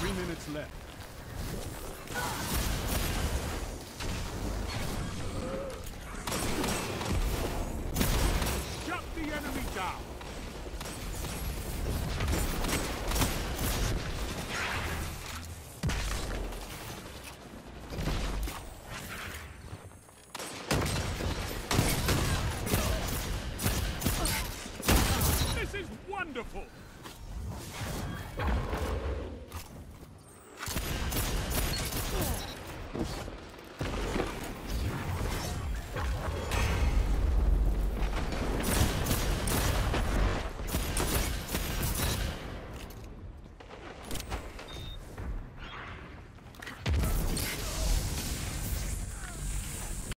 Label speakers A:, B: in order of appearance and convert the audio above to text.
A: Three minutes left. Shut the enemy down! This is wonderful!